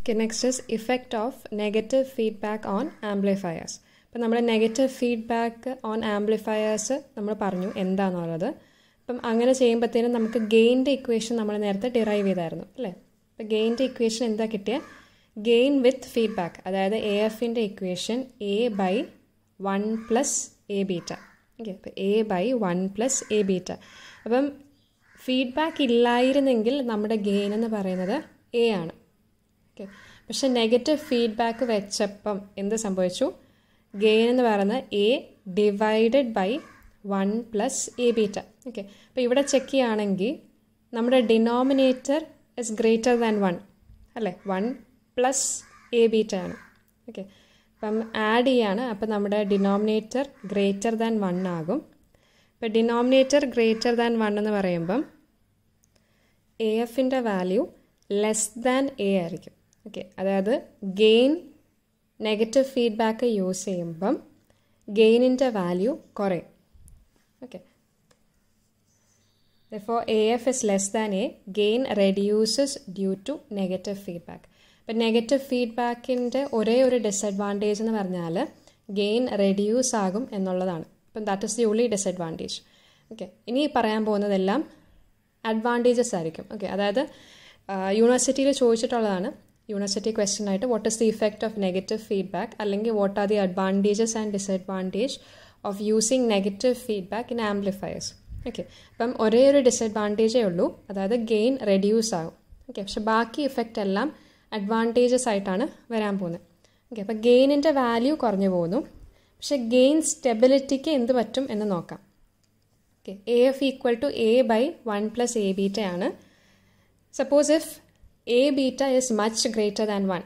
Okay next is effect of negative feedback on amplifiers അപ്പം നമ്മൾ negative feedback on amplifiers നമ്മൾ പറഞ്ഞു എന്താണെന്നുള്ളത് അപ്പം അങ്ങനെ ചെയ്യുമ്പോഴത്തേനും നമുക്ക് ഗെയിന്റെ ഇക്വേഷൻ നമ്മൾ നേരത്തെ ഡിറൈവ് ചെയ്തായിരുന്നു അല്ലേ? അപ്പം ഗെയിന്റെ ഇക്വേഷൻ എന്താ കിട്ടിയ? ഗെയിൻ വിത്ത് ഫീഡ്ബാക്ക് അതായത് എ എഫിന്റെ equation A by one plus A beta okay അപ്പം A by one plus A beta അപ്പം ഫീഡ്ബാക്ക് ഇല്ലായിരുന്നെങ്കിൽ നമ്മുടെ ഗെയിൻ എന്ന് പറയുന്നത് എ ആണ്. ഓക്കെ. പക്ഷെ നെഗറ്റീവ് ഫീഡ്ബാക്ക് വെച്ചപ്പം എന്ത് സംഭവിച്ചു? ഗെയിൻ എന്ന് പറയുന്നത് A divided by one plus A beta okay അപ്പോൾ ഇവിടെ ചെക്ക് ചെയ്യുകയാണെങ്കിൽ നമ്മുടെ denominator is greater than one അല്ലേ? വൺ പ്ലസ് എ ബീറ്റ ആണ്. ഓക്കെ അപ്പം ആഡ് ചെയ്യാണ്. അപ്പം നമ്മുടെ ഡിനോമിനേറ്റർ ഗ്രേറ്റർ ദാൻ വൺ ആകും. ഇപ്പം ഡിനോമിനേറ്റർ ഗ്രേറ്റർ ദാൻ വൺ എന്ന് പറയുമ്പം എ എഫിന്റെ വാല്യൂ ലെസ് ദാൻ എ ആയിരിക്കും. ഓക്കെ അതായത് ഗെയിൻ നെഗറ്റീവ് ഫീഡ്ബാക്ക് യൂസ് ചെയ്യുമ്പം ഗെയിനിന്റെ വാല്യൂ കുറയും. Okay for A F is less than A gain reduces due to negative feedback ഇപ്പം നെഗറ്റീവ് ഫീഡ്ബാക്കിന്റെ ഒരേ ഒരു ഡിസഡ്വാന്റേജ് എന്ന് പറഞ്ഞാൽ ഗെയിൻ റെഡ്യൂസ് ആകും എന്നുള്ളതാണ്. അപ്പം that is the only disadvantage okay ഇനി പറയാൻ പോകുന്നതെല്ലാം അഡ്വാന്റേജസ് ആയിരിക്കും. ഓക്കെ അതായത് യൂണിവേഴ്സിറ്റിയിൽ ചോദിച്ചിട്ടുള്ളതാണ്. യൂണിവേഴ്സിറ്റി ക്വസ്റ്റ്യൻ ആയിട്ട് what is the effect of negative feedback അല്ലെങ്കിൽ what are the advantages and disadvantage of using negative feedback in amplifiers okay അപ്പം ഒരേ ഒരു ഡിസഡ്വാന്റേജേ ഉള്ളൂ. അതായത് ഗെയിൻ റെഡ്യൂസ് ആകും. ഓക്കെ പക്ഷെ ബാക്കി ഇഫക്റ്റ് എല്ലാം അഡ്വാന്റേജസ് ആയിട്ടാണ് വരാൻ പോകുന്നത്. ഓക്കെ അപ്പോൾ ഗെയിനിന്റെ വാല്യൂ കുറഞ്ഞു പോകുന്നു. പക്ഷെ ഗെയിൻ സ്റ്റെബിലിറ്റിക്ക് എന്ത് പറ്റും എന്ന് നോക്കാം. Okay A F equal to A by one plus A beta ആണ്. Suppose if A beta is much greater than one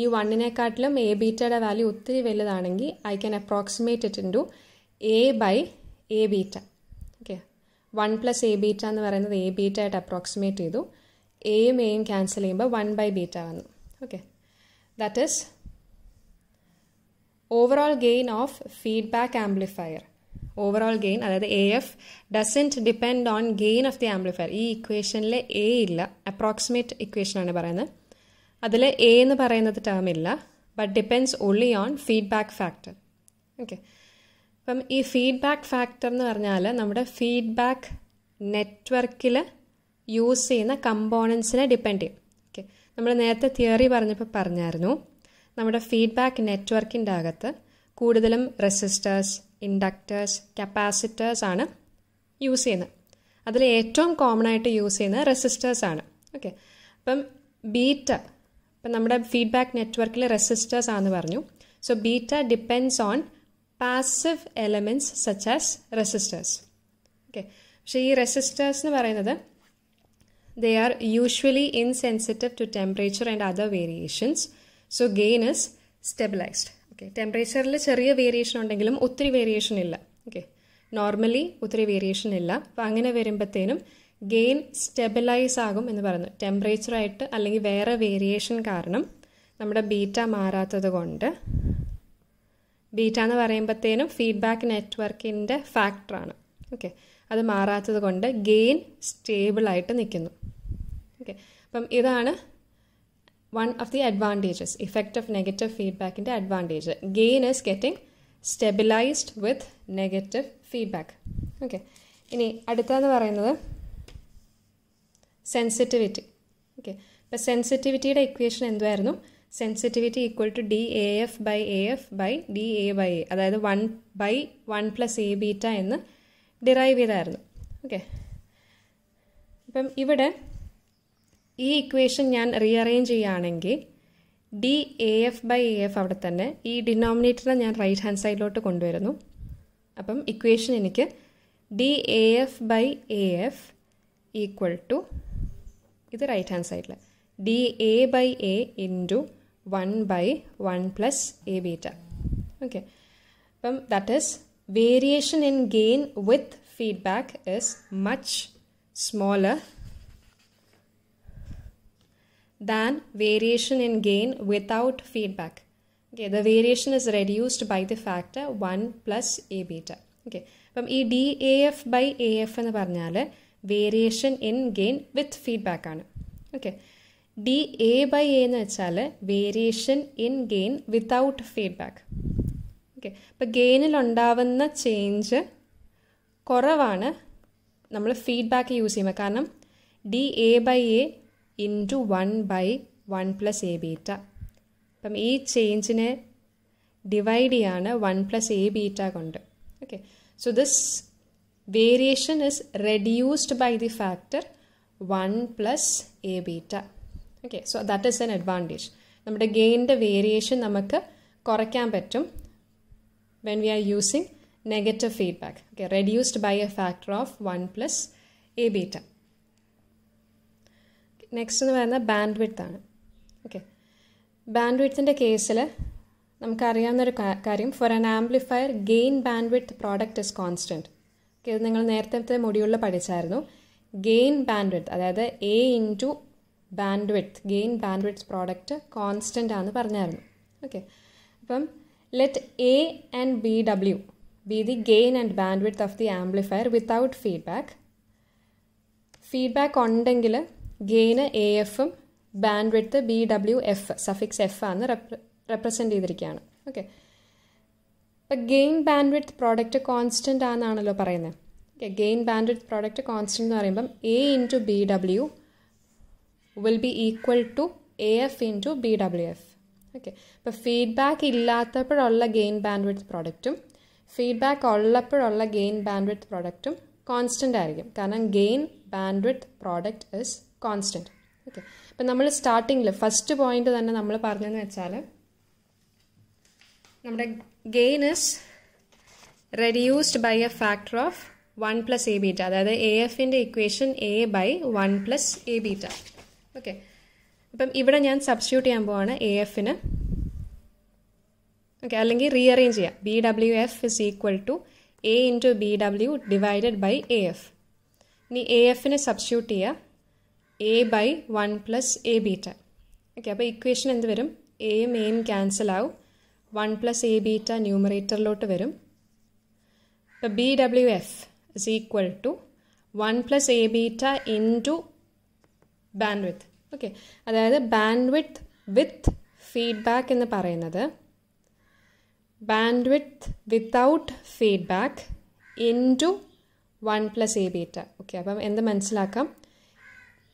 ഈ വണ്ണിനെക്കാട്ടിലും എ ബീറ്റയുടെ വാല്യൂ ഒത്തിരി വലുതാണെങ്കിൽ I can approximate it into A by A beta okay one plus A beta എന്ന് പറയുന്നത് A beta ആയിട്ട് approximate ചെയ്തു. എയും എയും ക്യാൻസൽ ചെയ്യുമ്പോൾ വൺ ബൈ ബീറ്റ വന്നു. Okay that is overall gain of feedback amplifier overall gain അതായത് A F doesn't depend on gain of the amplifier ഈ ഇക്വേഷനിൽ എ ഇല്ല. അപ്രോക്സിമേറ്റ് ഇക്വേഷനാണ് പറയുന്നത്. അതിൽ എ എന്ന് പറയുന്നത് ടേം ഇല്ല but depends only on feedback factor okay അപ്പം ഈ ഫീഡ്ബാക്ക് ഫാക്ടർ എന്ന് പറഞ്ഞാൽ നമ്മുടെ ഫീഡ്ബാക്ക് നെറ്റ്വർക്കിൽ യൂസ് ചെയ്യുന്ന കമ്പോണൻസിനെ ഡിപ്പെൻഡ് ചെയ്യും. ഓക്കെ നമ്മൾ നേരത്തെ തിയറി പറഞ്ഞപ്പോൾ പറഞ്ഞായിരുന്നു നമ്മുടെ ഫീഡ്ബാക്ക് നെറ്റ്വർക്കിന്റെ അകത്ത് കൂടുതലും റെസിസ്റ്റേഴ്സ് ഇൻഡക്റ്റേഴ്സ് കപ്പാസിറ്റേഴ്സ് ആണ് യൂസ് ചെയ്യുന്നത്. അതിൽ ഏറ്റവും കോമൺ ആയിട്ട് യൂസ് ചെയ്യുന്നത് റെസിസ്റ്റേഴ്സ് ആണ്. ഓക്കെ. അപ്പം ബീറ്റ ഇപ്പം നമ്മുടെ ഫീഡ്ബാക്ക് നെറ്റ്വർക്കിൽ റെസിസ്റ്റേഴ്സ് ആണെന്ന് പറഞ്ഞു. So beta depends on passive elements such as resistors. Okay. പക്ഷേ ഈ റെസിസ്റ്റേഴ്സ് എന്ന് പറയുന്നത് they are usually insensitive to temperature and other variations. So gain is stabilized. Okay ടെമ്പറേച്ചറിൽ ചെറിയ വേരിയേഷൻ ഉണ്ടെങ്കിലും ഒത്തിരി വേരിയേഷൻ ഇല്ല. ഓക്കെ നോർമലി ഒത്തിരി വേരിയേഷൻ ഇല്ല. അപ്പോൾ അങ്ങനെ വരുമ്പോഴത്തേനും ഗെയിൻ സ്റ്റെബിലൈസ് ആകും എന്ന് പറയുന്നു. ടെമ്പറേച്ചറായിട്ട് അല്ലെങ്കിൽ വേറെ വേരിയേഷൻ കാരണം നമ്മുടെ ബീറ്റ മാറാത്തത് കൊണ്ട് ബീറ്റ എന്ന് പറയുമ്പോഴത്തേനും ഫീഡ്ബാക്ക് നെറ്റ്വർക്കിന്റെ ഫാക്ടറാണ് ഓക്കെ അത് മാറാത്തത് കൊണ്ട് ഗെയിൻ സ്റ്റേബിളായിട്ട് നിൽക്കുന്നു. ഓക്കെ അപ്പം ഇതാണ് one of the advantages effect of negative ഫീഡ്ബാക്കിന്റെ advantage gain is getting stabilized with negative feedback okay ഇനി അടുത്തതെന്ന് പറയുന്നത് സെൻസിറ്റിവിറ്റി ഓക്കെ ഇപ്പോൾ സെൻസിറ്റിവിറ്റിയുടെ equation എന്തുമായിരുന്നു sensitivity equal to D A F by A F by D A by A അതായത് one by one plus A beta എന്ന് derive ചെയ്തായിരുന്നു. Okay ഇപ്പം ഇവിടെ ഈ ഇക്വേഷൻ ഞാൻ റീഅറേഞ്ച് ചെയ്യുകയാണെങ്കിൽ D A F by A F അവിടെ തന്നെ ഈ ഡിനോമിനേറ്ററിനെ ഞാൻ റൈറ്റ് ഹാൻഡ് സൈഡിലോട്ട് കൊണ്ടുവരുന്നു. അപ്പം ഇക്വേഷൻ എനിക്ക് D A F by A F equal to ഇത് റൈറ്റ് ഹാൻഡ് സൈഡിൽ D A by A into one by one plus A beta okay അപ്പം that is variation in gain with feedback is much smaller than variation in gain without feedback. Okay, the variation is reduced by the factor 1 plus a beta. Okay, അപ്പം ഈ D A F by A F എന്ന് പറഞ്ഞാൽ variation in gain with feedback ആണ് okay D A by A എന്ന് വെച്ചാൽ variation in gain without feedback okay അപ്പോൾ ഗെയിനിലുണ്ടാവുന്ന change കുറവാണ് നമ്മൾ ഫീഡ്ബാക്ക് യൂസ് ചെയ്യുമ്പോൾ കാരണം D A by A into one by one plus A beta അപ്പം ഈ ചേഞ്ചിനെ ഡിവൈഡ് ചെയ്യാണ് വൺ പ്ലസ് എ ബീറ്റ കൊണ്ട്. Okay so this variation is reduced by the factor one plus A beta okay so that is an advantage നമ്മുടെ ഗെയിനിന്റെ variation നമുക്ക് കുറയ്ക്കാൻ പറ്റും when we are using negative feedback okay reduced by a factor of one plus A beta next എന്ന് പറയുന്നത് bandwidth ആണ്. Okay ബാൻഡ് വിഡ്ത്തിന്റെ കേസിൽ നമുക്കറിയാവുന്നൊരു കാര്യം for an amplifier gain bandwidth product is constant okay ഇത് നിങ്ങൾ നേരത്തെ മൊഡ്യൂളിൽ പഠിച്ചായിരുന്നു. ഗെയിൻ ബാൻഡ് വിഡ്ത്ത് അതായത് A into bandwidth gain bandwidth product constant ആണെന്ന് പറഞ്ഞായിരുന്നു. ഓക്കെ അപ്പം let A and B W be the gain and bandwidth of the amplifier without feedback feedback ഉണ്ടെങ്കിൽ ഗെയിന് എ എഫും bandwidth B W F suffix F ആണ് represent ചെയ്തിരിക്കുകയാണ് okay ഇപ്പം gain bandwidth product constant ആണെന്നാണല്ലോ പറയുന്നത്. Okay gain bandwidth product constant എന്ന് പറയുമ്പം A into B W will be equal to A F into B W F okay ഇപ്പം feedback ഇല്ലാത്തപ്പോഴുള്ള gain bandwidth പ്രോഡക്റ്റും feedback ഉള്ളപ്പോഴുള്ള gain bandwidth പ്രോഡക്റ്റും constant ആയിരിക്കും. കാരണം gain bandwidth product is constant okay അപ്പം നമ്മൾ സ്റ്റാർട്ടിങ്ങിൽ ഫസ്റ്റ് പോയിന്റ് തന്നെ നമ്മൾ പറഞ്ഞതെന്ന് വെച്ചാൽ നമ്മുടെ gain is reduced by a factor of one plus A beta അതായത് എ എഫിന്റെ equation A by one plus A beta okay അപ്പം ഇവിടെ ഞാൻ സബ്സ്റ്റിറ്റ്യൂട്ട് ചെയ്യാൻ പോവാണ് എ എഫിന് ഓക്കെ അല്ലെങ്കിൽ റീഅറേഞ്ച് ചെയ്യാം. B W F is equal to A into B W divided by A F ഇനി എ എഫിനെ സബ്സ്റ്റിറ്റ്യൂട്ട് ചെയ്യുക A by one plus A beta okay അപ്പോൾ ഇക്വേഷൻ എന്ത് വരും? എയും എയും ക്യാൻസൽ ആവും. വൺ പ്ലസ് എ ബീറ്റ ന്യൂമറേറ്ററിലോട്ട് വരും. ഇപ്പോൾ B W F is equal to one plus A beta into bandwidth okay അതായത് ബാൻഡ് വിത്ത് വിത്ത് ഫീഡ്ബാക്ക് എന്ന് പറയുന്നത് bandwidth without feedback into one plus A beta okay അപ്പം എന്ത് മനസ്സിലാക്കാം?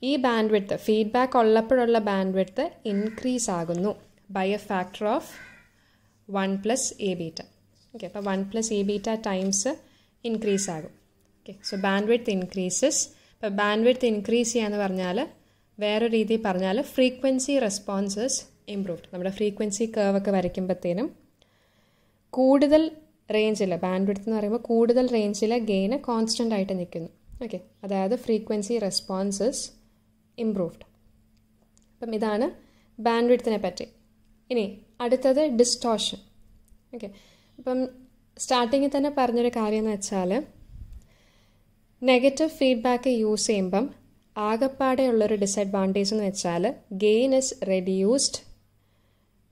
ഈ ബാൻഡ് വിഡ്ത്ത് ഫീഡ്ബാക്ക് ഉള്ളപ്പോഴുള്ള ബാൻഡ് വിഡ്ത്ത് ഇൻക്രീസ് ആകുന്നു by a factor of one plus A beta okay അപ്പോൾ one plus A beta times increase ആകും. Okay so bandwidth increases ഇപ്പോൾ bandwidth increase ചെയ്യാന്ന് പറഞ്ഞാൽ വേറെ രീതിയിൽ പറഞ്ഞാൽ ഫ്രീക്വൻസി റെസ്പോൺസസ് ഇമ്പ്രൂവ്ഡ് നമ്മുടെ ഫ്രീക്വൻസി കർവ് ഒക്കെ വരയ്ക്കുമ്പോഴത്തേനും കൂടുതൽ റേഞ്ചിൽ ബാൻഡ് വിഡ്ത്ത് എന്ന് പറയുമ്പോൾ കൂടുതൽ റേഞ്ചിൽ ഗെയിന് കോൺസ്റ്റന്റ് ആയിട്ട് നിൽക്കുന്നു. ഓക്കെ അതായത് ഫ്രീക്വൻസി റെസ്പോൺസസ് ഇംപ്രൂവ്ഡ് അപ്പം ഇതാണ് ബാൻഡ് വിഡ്ത്തിനെ പറ്റി. ഇനി അടുത്തത് ഡിസ്റ്റോഷൻ ഓക്കെ അപ്പം സ്റ്റാർട്ടിങ്ങിൽ തന്നെ പറഞ്ഞൊരു കാര്യം എന്ന് വെച്ചാൽ നെഗറ്റീവ് ഫീഡ്ബാക്ക് യൂസ് ചെയ്യുമ്പം ആകപ്പാടെ ഉള്ളൊരു ഡിസഡ്വാന്റേജ് എന്ന് വെച്ചാൽ gain is reduced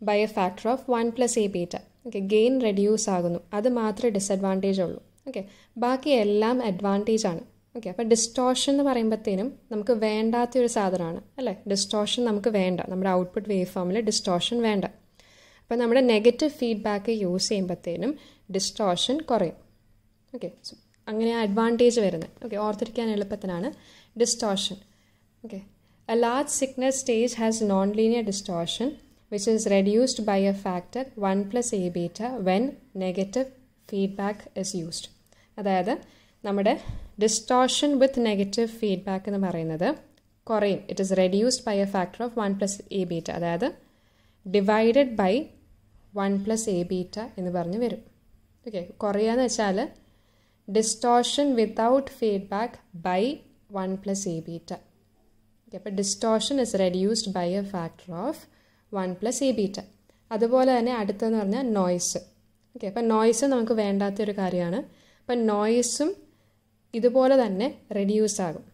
by a factor of one plus A beta okay gain reduce ആകുന്നു. അത് മാത്രമേ ഡിസഡ്വാന്റേജ് ഉള്ളൂ. ഓക്കെ ബാക്കി എല്ലാം അഡ്വാന്റേജ് ആണ്. ഓക്കെ അപ്പോൾ ഡിസ്റ്റോഷൻ എന്ന് പറയുമ്പോഴത്തേനും നമുക്ക് വേണ്ടാത്തൊരു സാധനമാണ് അല്ലേ? ഡിസ്റ്റോഷൻ നമുക്ക് വേണ്ട. നമ്മുടെ ഔട്ട്പുട്ട് വേവ് ഫോമിൽ ഡിസ്റ്റോഷൻ വേണ്ട. അപ്പോൾ നമ്മുടെ നെഗറ്റീവ് ഫീഡ്ബാക്ക് യൂസ് ചെയ്യുമ്പോഴത്തേനും ഡിസ്റ്റോഷൻ കുറയും. ഓക്കെ അങ്ങനെ അഡ്വാന്റേജ് വരുന്നത്. ഓക്കെ ഓർത്തിരിക്കാൻ എളുപ്പത്തിനാണ് distortion okay a large signal stage has non linear distortion which is reduced by a factor one plus A beta when negative feedback is used അതായത് നമ്മുടെ distortion with negative feedback എന്ന് പറയുന്നത് കുറയും. It is reduced by a factor of one plus A beta അതായത് divided by one plus A beta എന്ന് പറഞ്ഞ് വരും. Okay കുറയാന്ന് വെച്ചാൽ distortion without feedback by one plus A beta okay അപ്പോൾ distortion is reduced by a factor of one plus A beta അതുപോലെ തന്നെ അടുത്തെന്ന് പറഞ്ഞാൽ നോയ്സ് ഓക്കെ അപ്പം നോയ്സ് നമുക്ക് വേണ്ടാത്തൊരു കാര്യമാണ്. അപ്പം നോയ്സും ഇതുപോലെ തന്നെ റെഡ്യൂസ് ആകും.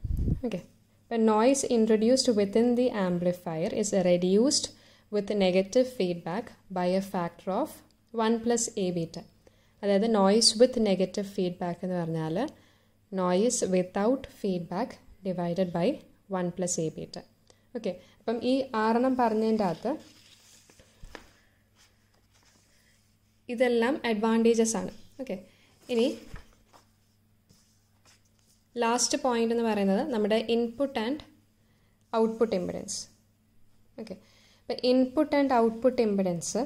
ഓക്കെ അപ്പം noise introduced within the amplifier is reduced with negative feedback by a factor of one plus A beta അതായത് നോയ്സ് വിത്ത് നെഗറ്റീവ് ഫീഡ്ബാക്ക് എന്ന് പറഞ്ഞാൽ noise without feedback divided by one plus A beta okay അപ്പം ഈ ആറെണ്ണം പറഞ്ഞതിന്റെ അകത്ത് ഇതെല്ലാം advantages ആണ്. ഓക്കെ ഇനി ലാസ്റ്റ് പോയിന്റ് എന്ന് പറയുന്നത് നമ്മുടെ input and output impedance okay അപ്പോൾ ഇൻപുട്ട് ആൻഡ് ഔട്ട്പുട്ട് ഇമ്പിഡൻസ്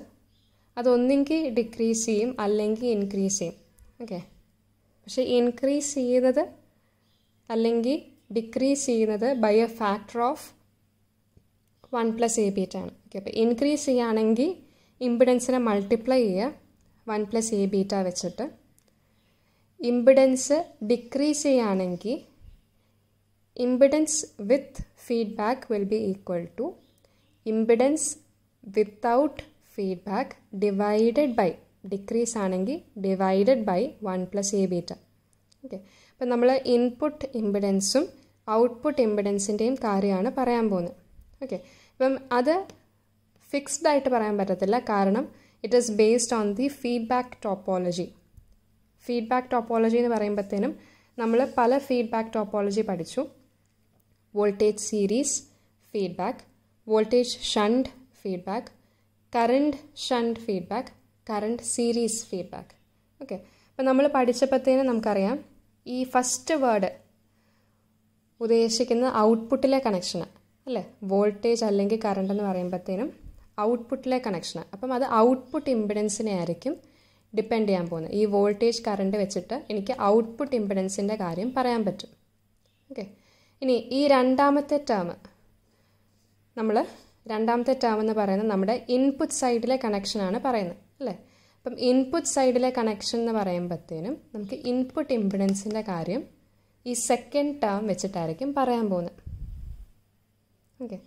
അതൊന്നെങ്കിൽ ഡിക്രീസ് ചെയ്യും അല്ലെങ്കിൽ ഇൻക്രീസ് ചെയ്യും. ഓക്കെ പക്ഷേ ഇൻക്രീസ് ചെയ്യുന്നത് അല്ലെങ്കിൽ ഡിക്രീസ് ചെയ്യുന്നത് by a factor of one plus A ആണ്. ഓക്കെ അപ്പോൾ ഇൻക്രീസ് ചെയ്യുകയാണെങ്കിൽ ഇമ്പിഡൻസിനെ മൾട്ടിപ്ലൈ ചെയ്യുക വൺ പ്ലസ് എ ബീറ്റ വെച്ചിട്ട് ഇമ്പിഡൻസ് ഡിക്രീസ് ചെയ്യുകയാണെങ്കിൽ impedance with feedback will be equal to impedance without feedback divided by decrease ആണെങ്കിൽ divided by one plus A beta. Okay. അപ്പം നമ്മൾ ഇൻപുട്ട് ഇമ്പിഡൻസും ഔട്ട്പുട്ട് ഇമ്പിഡൻസിന്റെയും കാര്യമാണ് പറയാൻ പോകുന്നത്. ഓക്കെ. അപ്പം അത് ഫിക്സ്ഡ് ആയിട്ട് പറയാൻ പറ്റത്തില്ല. കാരണം it is based on the feedback topology feedback topology എന്ന് പറയുമ്പോഴത്തേനും നമ്മൾ പല ഫീഡ്ബാക്ക് ടോപ്പോളജി പഠിച്ചു. Voltage series feedback voltage shunt feedback current shunt feedback current series feedback okay അപ്പം നമ്മൾ പഠിച്ചപ്പോഴത്തേനും നമുക്കറിയാം ഈ ഫസ്റ്റ് വേർഡ് ഉദ്ദേശിക്കുന്ന ഔട്ട്പുട്ടിലെ കണക്ഷന് അല്ലേ? വോൾട്ടേജ് അല്ലെങ്കിൽ കറണ്ട് എന്ന് പറയുമ്പോഴത്തേനും ഔട്ട്പുട്ടിലെ കണക്ഷന് അപ്പം അത് ഔട്ട്പുട്ട് ഇമ്പിഡൻസിനെ ആയിരിക്കും ഡിപ്പെൻഡ് ചെയ്യാൻ പോകുന്നത്. ഈ വോൾട്ടേജ് കറണ്ട് വെച്ചിട്ട് എനിക്ക് ഔട്ട്പുട്ട് ഇമ്പിഡൻസിന്റെ കാര്യം പറയാൻ പറ്റും. ഓക്കെ ഇനി ഈ രണ്ടാമത്തെ ടേം നമ്മൾ രണ്ടാമത്തെ ടേം എന്ന് പറയുന്നത് നമ്മുടെ ഇൻപുട്ട് സൈഡിലെ കണക്ഷനാണ് പറയുന്നത്. അല്ലേ? അപ്പം ഇൻപുട്ട് സൈഡിലെ കണക്ഷൻ എന്ന് പറയുമ്പോഴത്തേനും നമുക്ക് ഇൻപുട്ട് ഇമ്പിഡൻസിന്റെ കാര്യം ഈ സെക്കൻഡ് ടേം വെച്ചിട്ടായിരിക്കും പറയാൻ പോകുന്നത്. ഓക്കെ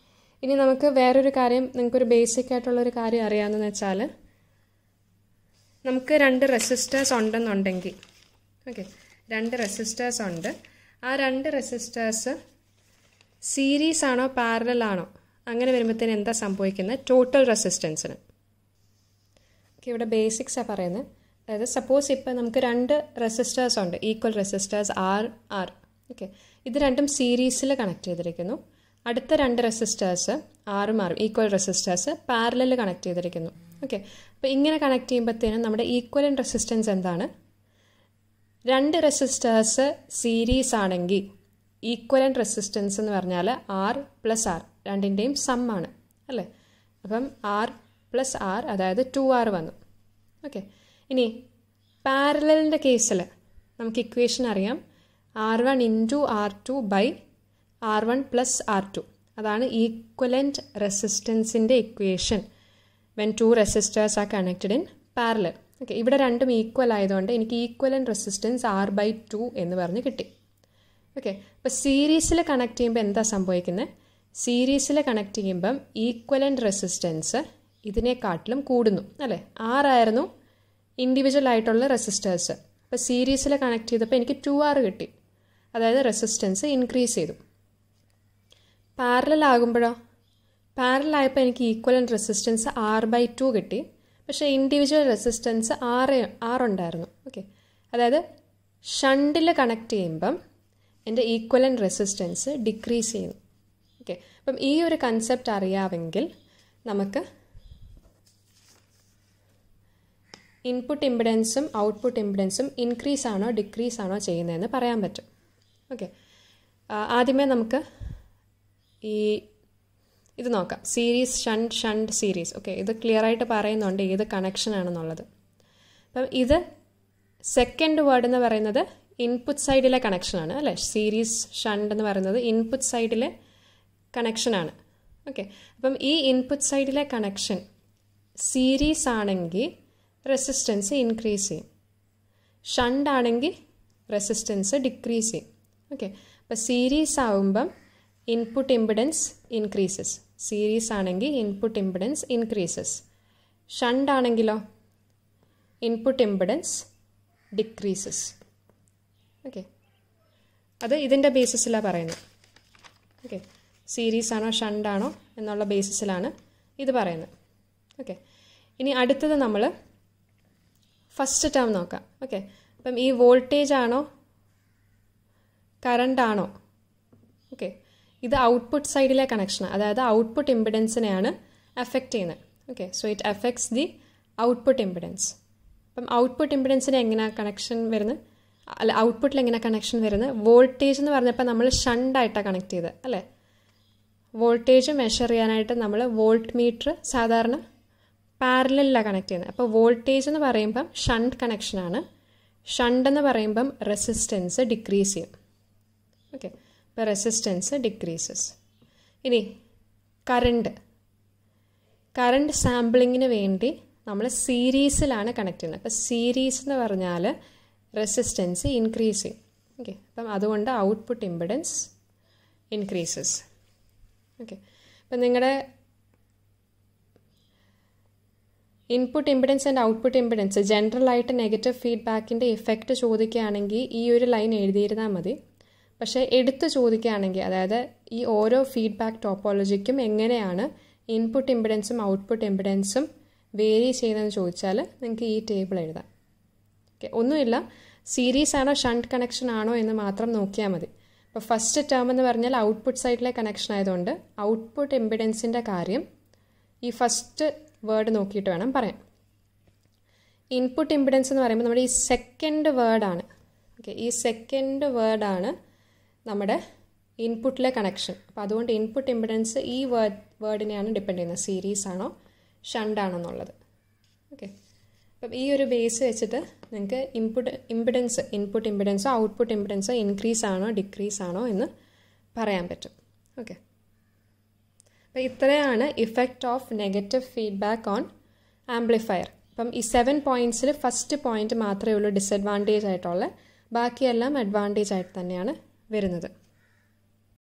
ഇനി നമുക്ക് വേറൊരു കാര്യം നിങ്ങൾക്കൊരു ബേസിക് ആയിട്ടുള്ളൊരു കാര്യം അറിയാമെന്ന് വെച്ചാൽ നമുക്ക് രണ്ട് റെസിസ്റ്റേഴ്സ് ഉണ്ടെന്നുണ്ടെങ്കിൽ ഓക്കെ രണ്ട് റെസിസ്റ്റേഴ്സ് ഉണ്ട്. ആ രണ്ട് റെസിസ്റ്റേഴ്സ് സീരീസ് ആണോ പാരലൽ ആണോ അങ്ങനെ വരുമ്പോഴത്തേന് എന്താ സംഭവിക്കുന്നത് ടോട്ടൽ റെസിസ്റ്റൻസിന് ഓക്കെ ഇവിടെ ബേസിക്സാണ് പറയുന്നത് അതായത് സപ്പോസ് ഇപ്പം നമുക്ക് രണ്ട് റെസിസ്റ്റേഴ്സ് ഉണ്ട്. Equal resistors R R okay ഇത് രണ്ടും സീരീസിൽ കണക്ട് ചെയ്തിരിക്കുന്നു. അടുത്ത രണ്ട് റെസിസ്റ്റേഴ്സ് ആറും ആറും ഈക്വൽ റെസിസ്റ്റേഴ്സ് പാരലൽ കണക്ട് ചെയ്തിരിക്കുന്നു. ഓക്കെ അപ്പോൾ ഇങ്ങനെ കണക്ട് ചെയ്യുമ്പോഴത്തേനും നമ്മുടെ ഈക്വലൻ റെസിസ്റ്റൻസ് എന്താണ്? രണ്ട് റെസിസ്റ്റേഴ്സ് സീരീസ് ആണെങ്കിൽ ഈക്വലൻ റെസിസ്റ്റൻസ് എന്ന് പറഞ്ഞാൽ ആർ പ്ലസ് ആർ രണ്ടിന്റെയും സം ആണ്. അല്ലേ? അപ്പം ആർ പ്ലസ് ആർ അതായത് ടു ആർ വന്നു. ഓക്കെ ഇനി പാരലലിന്റെ കേസിൽ നമുക്ക് ഇക്വേഷൻ അറിയാം. R one into R two by R one plus R two അതാണ് ഈക്വലന്റ് റെസിസ്റ്റൻസിന്റെ equation when two resistors are connected in parallel okay ഇവിടെ രണ്ടും ഈക്വൽ ആയതുകൊണ്ട് എനിക്ക് equivalent resistance R by two എന്ന് പറഞ്ഞ് കിട്ടി. ഓക്കെ അപ്പോൾ സീരീസിൽ കണക്ട് ചെയ്യുമ്പോൾ എന്താ സംഭവിക്കുന്നത് സീരീസിൽ കണക്ട് ചെയ്യുമ്പം ഈക്വലന്റ് റെസിസ്റ്റൻസ് ഇതിനെക്കാട്ടിലും കൂടുന്നു. അല്ലേ? ആറായിരുന്നു ഇൻഡിവിജ്വൽ ആയിട്ടുള്ള റെസിസ്റ്റേഴ്സ് അപ്പോൾ സീരീസിൽ കണക്ട് ചെയ്തപ്പോൾ എനിക്ക് ടു ആർ കിട്ടി. അതായത് റെസിസ്റ്റൻസ് ഇൻക്രീസ് ചെയ്തു. പാരലൽ ആകുമ്പോഴോ? പാരലൽ ആയപ്പോൾ എനിക്ക് equivalent resistance R by two കിട്ടി. പക്ഷേ ഇൻഡിവിജ്വൽ റെസിസ്റ്റൻസ് ആറ് ആറുണ്ടായിരുന്നു ഓക്കെ അതായത് ഷണ്ടിൽ കണക്ട് ചെയ്യുമ്പം എന്റെ ഈക്വലൻ റെസിസ്റ്റൻസ് ഡിക്രീസ് ചെയ്യുന്നു. ഓക്കെ അപ്പം ഈ ഒരു കൺസെപ്റ്റ് അറിയാമെങ്കിൽ നമുക്ക് ഇൻപുട്ട് ഇമ്പിഡൻസും ഔട്ട്പുട്ട് ഇമ്പിഡൻസും ഇൻക്രീസ് ആണോ ഡിക്രീസ് ആണോ ചെയ്യുന്നതെന്ന് പറയാൻ പറ്റും. ഓക്കെ ആദ്യമേ നമുക്ക് ഈ ഇത് നോക്കാം. Series shunt shunt series okay ഇത് ക്ലിയർ ആയിട്ട് പറയുന്നുണ്ട് ഏത് കണക്ഷൻ ആണെന്നുള്ളത്. അപ്പം ഇത് സെക്കൻഡ് വേർഡ് എന്ന് പറയുന്നത് ഇൻപുട്ട് സൈഡിലെ കണക്ഷനാണ് അല്ലേ? സീരീസ് ഷണ്ട് എന്ന് പറയുന്നത് ഇൻപുട്ട് സൈഡിലെ കണക്ഷനാണ് ഓക്കെ അപ്പം ഈ ഇൻപുട്ട് സൈഡിലെ കണക്ഷൻ സീരീസ് ആണെങ്കിൽ റെസിസ്റ്റൻസ് ഇൻക്രീസ് ചെയ്യും. ഷണ്ട് ആണെങ്കിൽ റെസിസ്റ്റൻസ് ഡിക്രീസ് ചെയ്യും. ഓക്കെ അപ്പോൾ സീരീസ് ആവുമ്പം ഇൻപുട്ട് ഇമ്പിഡൻസ് ഇൻക്രീസസ് സീരീസ് ആണെങ്കിൽ ഇൻപുട്ട് ഇമ്പിഡൻസ് ഇൻക്രീസസ് ഷണ്ട് ആണെങ്കിലോ? ഇൻപുട്ട് ഇമ്പിഡൻസ് ഡിക്രീസസ് ഓക്കെ അത് ഇതിന്റെ ബേസിസിലാണ് പറയുന്നത് ഓക്കെ സീരീസ് ആണോ ഷണ്ട് ആണോ എന്നുള്ള ബേസിസിലാണ് ഇത് പറയുന്നത് ഓക്കെ ഇനി അടുത്തത് നമ്മൾ ഫസ്റ്റ് ടേം നോക്കാം. ഓക്കെ അപ്പം ഈ വോൾട്ടേജ് ആണോ കറണ്ട് ആണോ ഇത് ഔട്ട്പുട്ട് സൈഡിലെ കണക്ഷനാണ് അതായത് ഔട്ട്പുട്ട് ഇമ്പിഡൻസിനെയാണ് അഫക്റ്റ് ചെയ്യുന്നത്. Okay so it affects the output impedance അപ്പം ഔട്ട്പുട്ട് ഇമ്പിഡൻസിന് എങ്ങനെയാണ് കണക്ഷൻ വരുന്നത്? അല്ല ഔട്ട്പുട്ടിൽ എങ്ങനെ കണക്ഷൻ വരുന്നത്? വോൾട്ടേജ് എന്ന് പറഞ്ഞപ്പോൾ നമ്മൾ ഷണ്ടായിട്ടാണ് കണക്ട് ചെയ്തത് അല്ലേ? വോൾട്ടേജ് മെഷർ ചെയ്യാനായിട്ട് നമ്മൾ വോൾട്ട് മീറ്റർ സാധാരണ പാരലിലാണ് കണക്ട് ചെയ്യുന്നത്. അപ്പോൾ വോൾട്ടേജ് എന്ന് പറയുമ്പം ഷണ്ട് കണക്ഷനാണ് ഷണ്ട് എന്ന് പറയുമ്പം റെസിസ്റ്റൻസ് ഡിക്രീസ് ചെയ്യും. ഓക്കെ അപ്പോൾ റെസിസ്റ്റൻസ് ഡിക്രീസസ് ഇനി കറണ്ട് കറണ്ട് സാമ്പിളിങ്ങിന് വേണ്ടി നമ്മൾ സീരീസിലാണ് കണക്ട് ചെയ്യുന്നത്. അപ്പോൾ സീരീസ് എന്ന് പറഞ്ഞാൽ റെസിസ്റ്റൻസ് ഇൻക്രീസ് ചെയ്യും. ഓക്കെ അപ്പം അതുകൊണ്ട് ഔട്ട്പുട്ട് ഇമ്പിഡൻസ് ഇൻക്രീസസ് ഓക്കെ അപ്പം നിങ്ങളുടെ input impedance and output impedance general ആയിട്ട് നെഗറ്റീവ് ഫീഡ്ബാക്കിന്റെ ഇഫക്റ്റ് ചോദിക്കുകയാണെങ്കിൽ ഈ ഒരു ലൈൻ എഴുതിയിരുന്നാൽ മതി. പക്ഷേ എടുത്ത് ചോദിക്കുകയാണെങ്കിൽ അതായത് ഈ ഓരോ ഫീഡ്ബാക്ക് ടോപ്പോളജിക്കും എങ്ങനെയാണ് ഇൻപുട്ട് ഇമ്പിഡൻസും ഔട്ട്പുട്ട് ഇമ്പിഡൻസും വേരി ചെയ്യുന്നതെന്ന് ചോദിച്ചാൽ നിങ്ങൾക്ക് ഈ ടേബിൾ എഴുതാം. ഓക്കെ ഒന്നുമില്ല. സീരീസ് ആണോ ഷണ്ട് കണക്ഷൻ ആണോ എന്ന് മാത്രം നോക്കിയാൽ മതി. അപ്പോൾ ഫസ്റ്റ് ടേം എന്ന് പറഞ്ഞാൽ ഔട്ട്പുട്ട് സൈഡിലെ കണക്ഷൻ ആയതുകൊണ്ട് ഔട്ട്പുട്ട് ഇമ്പിഡൻസിന്റെ കാര്യം ഈ ഫസ്റ്റ് വേർഡ് നോക്കിയിട്ട് വേണം പറയാം ഇൻപുട്ട് ഇമ്പിഡൻസ് എന്ന് പറയുമ്പോൾ നമ്മുടെ ഈ സെക്കൻഡ് വേർഡാണ് ഓക്കെ ഈ സെക്കൻഡ് വേർഡാണ് നമ്മുടെ ഇൻപുട്ടിലെ കണക്ഷൻ അപ്പോൾ അതുകൊണ്ട് ഇൻപുട്ട് ഇമ്പിഡൻസ് ഈ വേർഡ് വേർഡിനെയാണ് ഡിപ്പെൻഡ് ചെയ്യുന്നത്. സീരീസ് ആണോ ഷണ്ട് ആണോ എന്നുള്ളത്. ഓക്കെ അപ്പം ഈ ഒരു ബേസ് വെച്ചിട്ട് നിങ്ങൾക്ക് ഇൻപുട്ട് ഇമ്പിഡൻസ് ഇൻപുട്ട് ഇമ്പിഡൻസോ ഔട്ട്പുട്ട് ഇമ്പിഡൻസോ ഇൻക്രീസ് ആണോ ഡിക്രീസ് ആണോ എന്ന് പറയാൻ പറ്റും. ഓക്കെ അപ്പോൾ ഇത്രയാണ് effect of negative feedback on amplifier അപ്പം ഈ സെവൻ പോയിന്റ്സിൽ ഫസ്റ്റ് പോയിന്റ് മാത്രമേ ഉള്ളൂ ഡിസഡ്വാന്റേജ് ആയിട്ടുള്ള. ബാക്കിയെല്ലാം അഡ്വാന്റേജ് ആയിട്ട് തന്നെയാണ് വരുന്നത്.